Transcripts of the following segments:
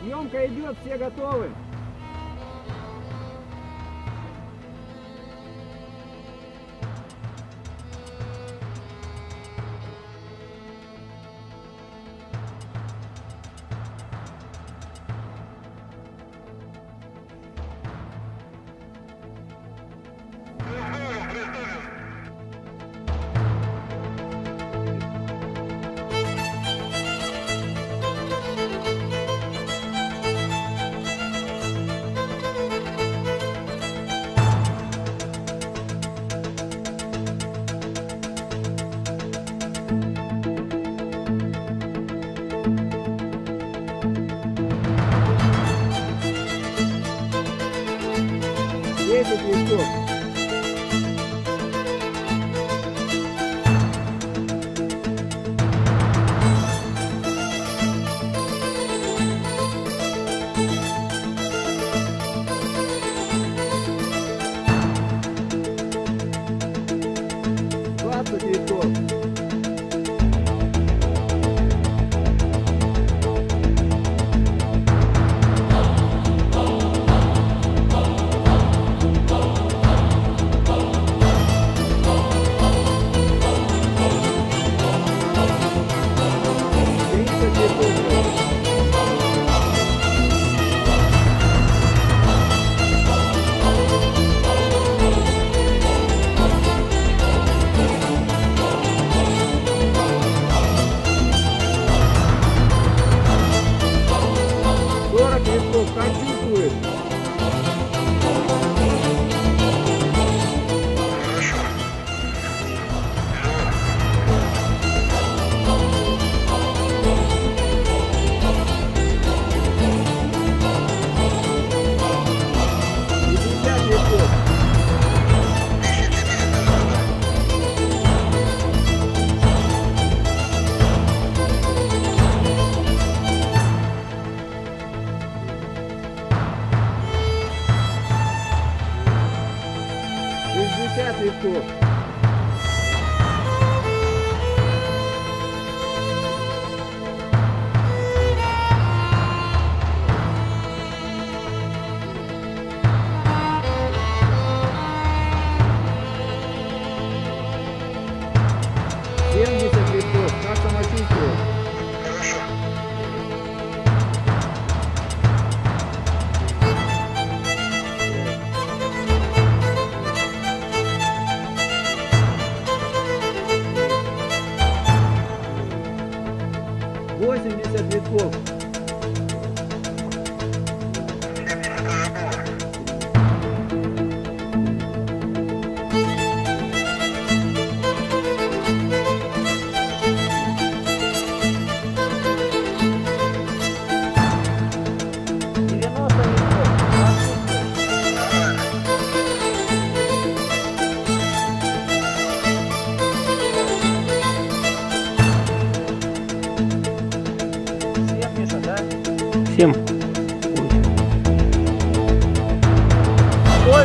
Съемка идет, все готовы. 这些作。thank you for it. そ。Всем. Сто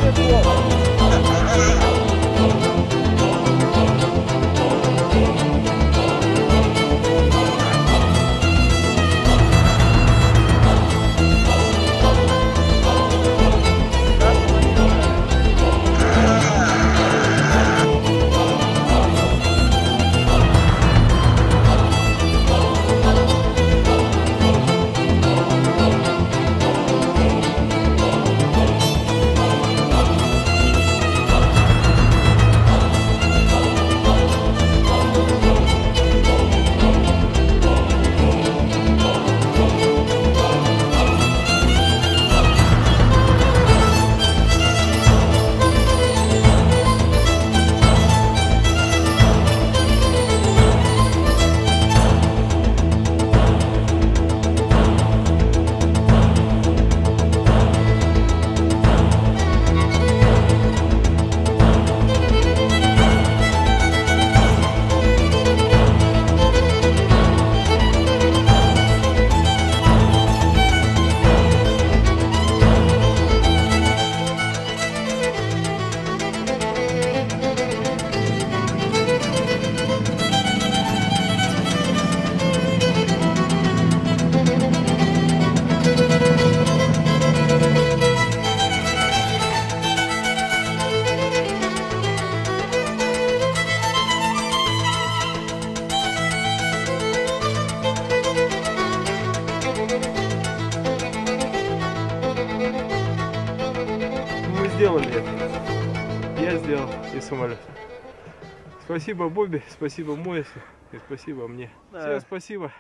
сделали это. Я сделал и самолет. Спасибо Бобби, спасибо Моису и спасибо мне. Да. Всем спасибо.